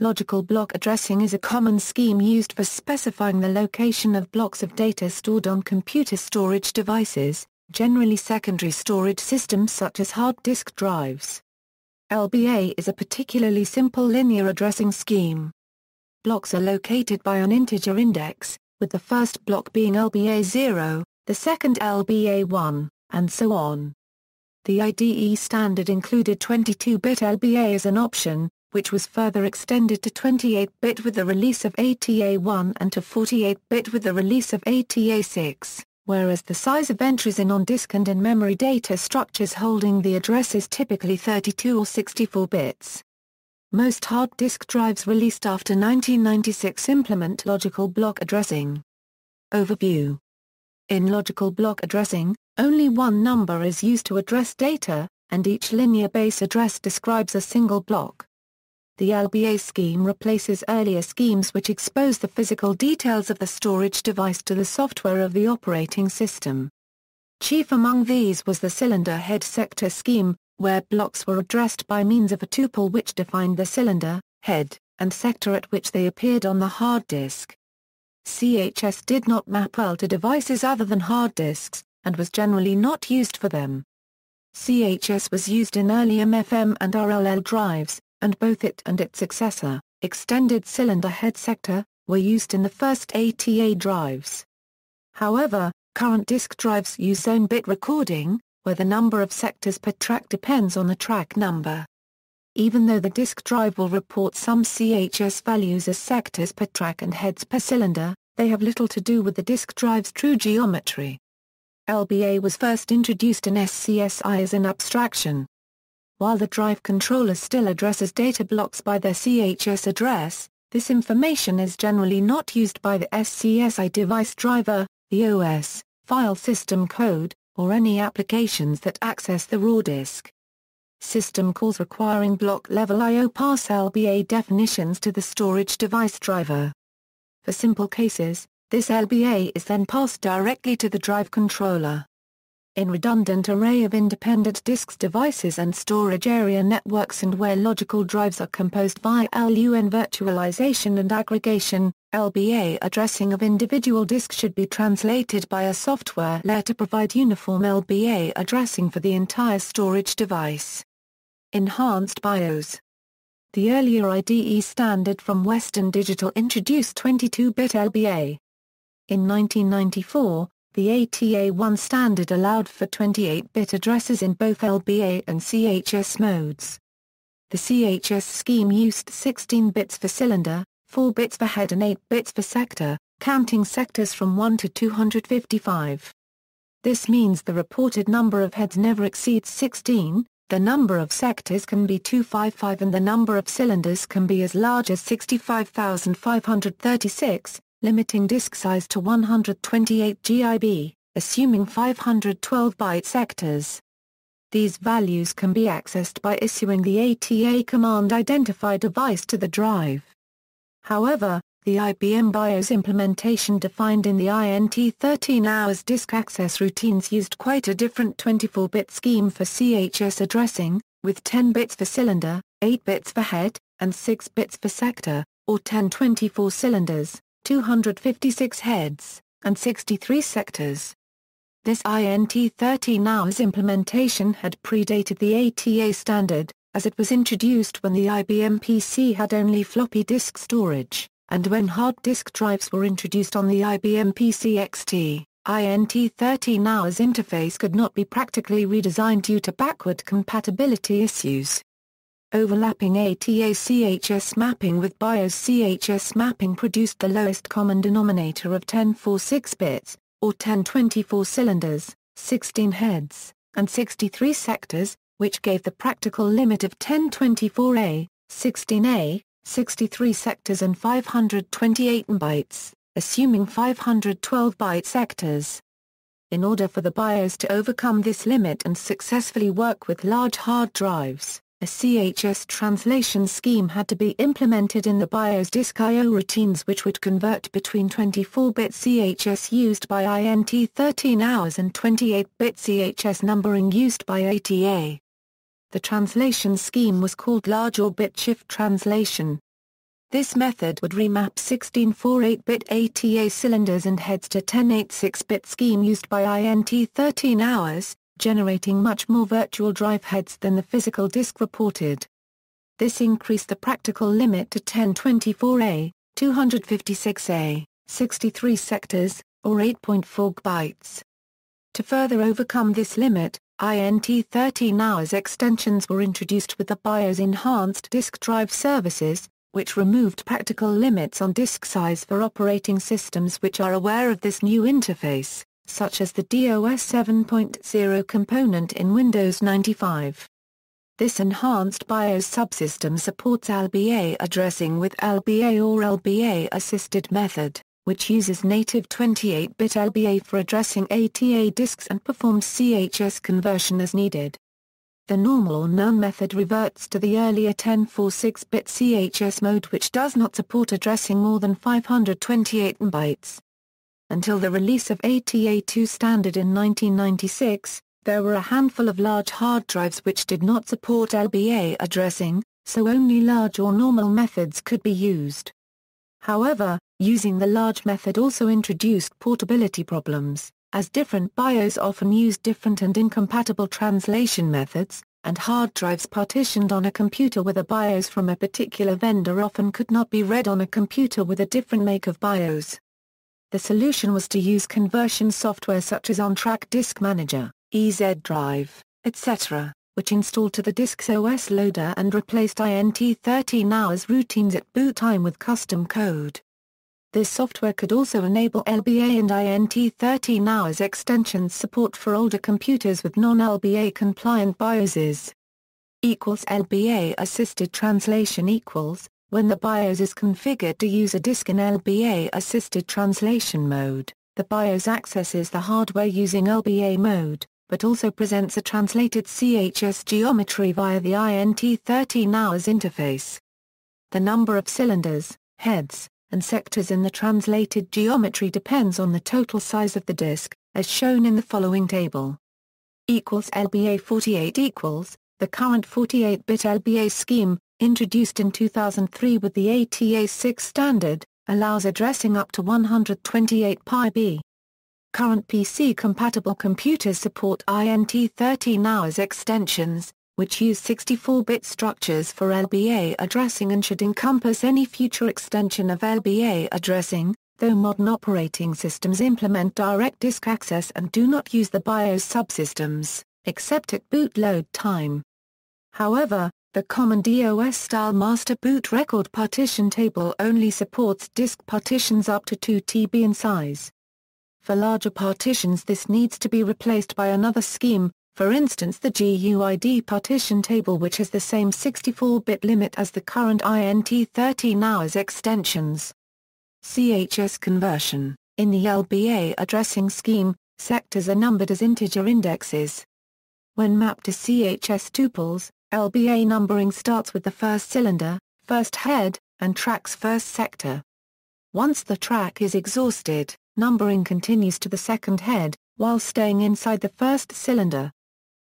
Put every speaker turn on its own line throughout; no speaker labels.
Logical block addressing is a common scheme used for specifying the location of blocks of data stored on computer storage devices, generally secondary storage systems such as hard disk drives. LBA is a particularly simple linear addressing scheme. Blocks are located by an integer index, with the first block being LBA 0, the second LBA 1, and so on. The IDE standard included 22-bit LBA as an option, which was further extended to 28-bit with the release of ATA1 and to 48-bit with the release of ATA6, whereas the size of entries in on-disk and in-memory data structures holding the address is typically 32 or 64 bits. Most hard disk drives released after 1996 implement logical block addressing. Overview In logical block addressing, only one number is used to address data, and each linear base address describes a single block. The LBA scheme replaces earlier schemes which expose the physical details of the storage device to the software of the operating system. Chief among these was the cylinder head sector scheme, where blocks were addressed by means of a tuple which defined the cylinder, head, and sector at which they appeared on the hard disk. CHS did not map well to devices other than hard disks, and was generally not used for them. CHS was used in early MFM and RLL drives, and both it and its successor, extended cylinder head sector, were used in the first ATA drives. However, current disk drives use zone bit recording, where the number of sectors per track depends on the track number. Even though the disk drive will report some CHS values as sectors per track and heads per cylinder, they have little to do with the disk drive's true geometry. LBA was first introduced in SCSI as an abstraction. While the drive controller still addresses data blocks by their CHS address, this information is generally not used by the SCSI device driver, the OS, file system code, or any applications that access the raw disk. System calls requiring block-level I.O. pass LBA definitions to the storage device driver. For simple cases, this LBA is then passed directly to the drive controller. In redundant array of independent disks devices and storage area networks and where logical drives are composed by LUN virtualization and aggregation, LBA addressing of individual disks should be translated by a software layer to provide uniform LBA addressing for the entire storage device. Enhanced BIOS The earlier IDE standard from Western Digital introduced 22-bit LBA. In 1994, the ATA1 standard allowed for 28-bit addresses in both LBA and CHS modes. The CHS scheme used 16 bits for cylinder, 4 bits for head and 8 bits for sector, counting sectors from 1 to 255. This means the reported number of heads never exceeds 16, the number of sectors can be 255 and the number of cylinders can be as large as 65,536, limiting disk size to 128 GIB, assuming 512 byte sectors. These values can be accessed by issuing the ATA command identify device to the drive. However, the IBM BIOS implementation defined in the INT 13 hours disk access routines used quite a different 24-bit scheme for CHS addressing, with 10 bits for cylinder, 8 bits for head, and 6 bits for sector, or 10 24 cylinders. 256 heads, and 63 sectors. This INT 13 hours implementation had predated the ATA standard, as it was introduced when the IBM PC had only floppy disk storage, and when hard disk drives were introduced on the IBM PC XT. INT 13 hours interface could not be practically redesigned due to backward compatibility issues. Overlapping ATA-CHS mapping with BIOS-CHS mapping produced the lowest common denominator of 1046 bits, or 1024 cylinders, 16 heads, and 63 sectors, which gave the practical limit of 1024A, 16A, 63 sectors and 528 bytes, assuming 512 byte sectors. In order for the BIOS to overcome this limit and successfully work with large hard drives, a CHS translation scheme had to be implemented in the BIOS disk I.O. routines which would convert between 24-bit CHS used by INT 13 hours and 28-bit CHS numbering used by ATA. The translation scheme was called large or bit shift translation. This method would remap 16 4-8-bit ATA cylinders and heads to 10 8-6-bit scheme used by INT 13 hours, generating much more virtual drive heads than the physical disk reported. This increased the practical limit to 1024A, 256A, 63 sectors, or 8.4 bytes. To further overcome this limit, INT 13 hours extensions were introduced with the BIOS Enhanced Disk Drive Services, which removed practical limits on disk size for operating systems which are aware of this new interface, such as the DOS 7.0 component in Windows 95. This enhanced BIOS subsystem supports LBA addressing with LBA or LBA-assisted method, which uses native 28-bit LBA for addressing ATA disks and performs CHS conversion as needed. The normal or none method reverts to the earlier 1046-bit CHS mode which does not support addressing more than 528 bytes. Until the release of ATA2 standard in 1996, there were a handful of large hard drives which did not support LBA addressing, so only large or normal methods could be used. However, using the large method also introduced portability problems as different BIOS often use different and incompatible translation methods, and hard drives partitioned on a computer with a BIOS from a particular vendor often could not be read on a computer with a different make of BIOS. The solution was to use conversion software such as OnTrack Disk Manager, EZ Drive, etc., which installed to the disk's OS loader and replaced INT 13 hours routines at boot time with custom code. This software could also enable LBA and INT 13 hours extensions support for older computers with non-LBA compliant BIOSes. LBA assisted translation equals, when the BIOS is configured to use a disk in LBA assisted translation mode, the BIOS accesses the hardware using LBA mode, but also presents a translated CHS geometry via the INT 13 hours interface. The number of cylinders, heads, and sectors in the translated geometry depends on the total size of the disk, as shown in the following table. Equals LBA 48 equals, the current 48-bit LBA scheme, introduced in 2003 with the ATA6 standard, allows addressing up to 128 PyB. Current PC-compatible computers support INT 13 hours extensions, which use 64-bit structures for LBA addressing and should encompass any future extension of LBA addressing, though modern operating systems implement direct disk access and do not use the BIOS subsystems, except at boot load time. However, the common DOS-style master boot record partition table only supports disk partitions up to 2 TB in size. For larger partitions this needs to be replaced by another scheme, for instance the GUID partition table which has the same 64-bit limit as the current INT 13 hours extensions. CHS conversion In the LBA addressing scheme, sectors are numbered as integer indexes. When mapped to CHS tuples, LBA numbering starts with the first cylinder, first head, and track's first sector. Once the track is exhausted, numbering continues to the second head, while staying inside the first cylinder.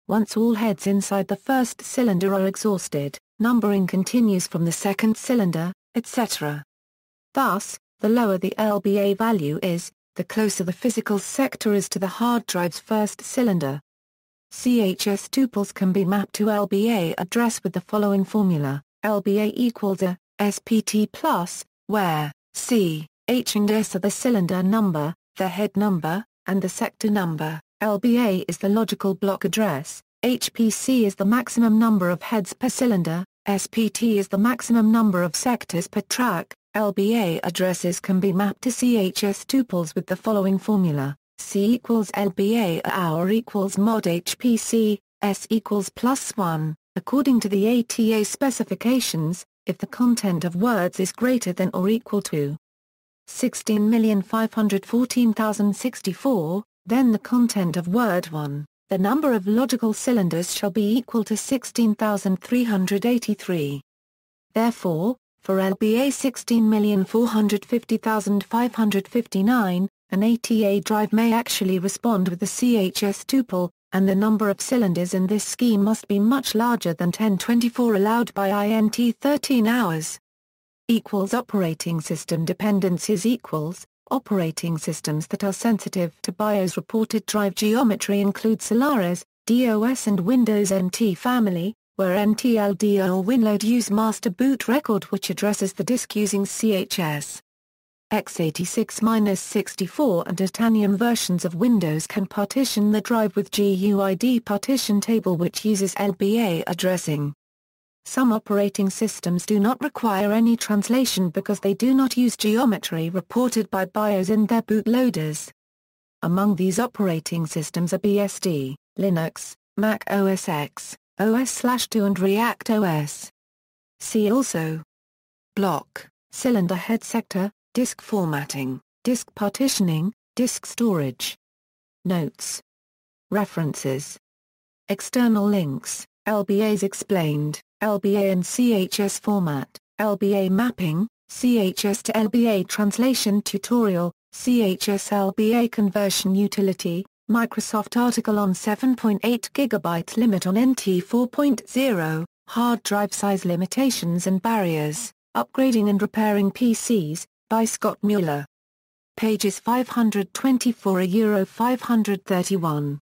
Once all heads inside the first cylinder are exhausted, numbering continues from the second cylinder, etc. Thus, the lower the LBA value is, the closer the physical sector is to the hard drive's first cylinder. CHS tuples can be mapped to LBA address with the following formula, LBA equals a, SPT plus, where, C, H and S are the cylinder number, the head number, and the sector number. LBA is the logical block address, HPC is the maximum number of heads per cylinder, SPT is the maximum number of sectors per track, LBA addresses can be mapped to CHS tuples with the following formula, C equals LBA hour equals mod HPC, S equals plus 1, according to the ATA specifications, if the content of words is greater than or equal to 16,514,064, then the content of word 1, the number of logical cylinders shall be equal to 16,383. Therefore, for LBA 16,450,559, an ATA drive may actually respond with the CHS tuple, and the number of cylinders in this scheme must be much larger than 1024 allowed by INT 13 hours. equals operating system dependencies equals operating systems that are sensitive to BIOS reported drive geometry include Solaris, DOS and Windows NT family, where NTLDR or WinLoad use master boot record which addresses the disk using CHS. X86-64 and Itanium versions of Windows can partition the drive with GUID partition table which uses LBA addressing. Some operating systems do not require any translation because they do not use geometry reported by BIOS in their bootloaders. Among these operating systems are BSD, Linux, Mac OS X, OS/2 and React OS. See also Block, cylinder head sector, disk formatting, disk partitioning, disk storage. Notes. References. External links, LBAs explained, LBA and CHS format, LBA mapping, CHS to LBA translation tutorial, CHS LBA conversion utility, Microsoft article on 7.8 GB limit on NT 4.0, hard drive size limitations and barriers, upgrading and repairing PCs, by Scott Mueller. Pages 524 a Euro 531.